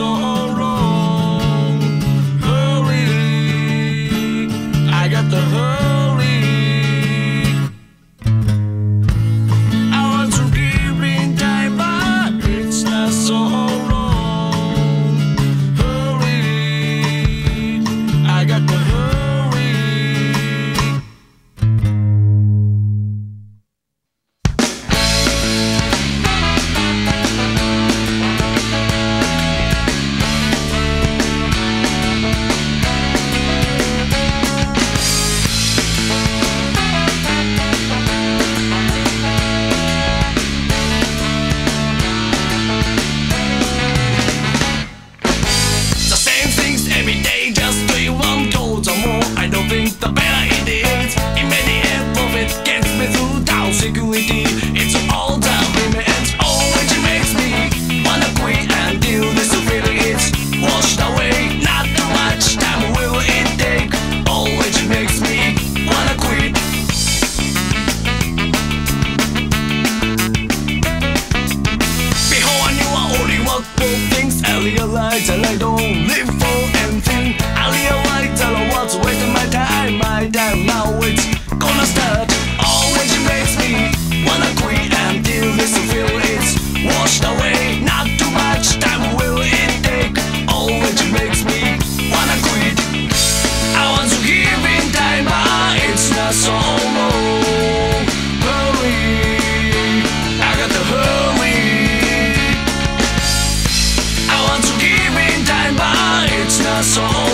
wrong. Hurry, I got the hurry. think the better it is. In many it gets me through down security. It's all time me and all which makes me wanna quit and deal this feeling it's washed away. Not too much time will it take. Oh, all which makes me wanna quit. Before I knew I only want things I realized and I don't live corazón.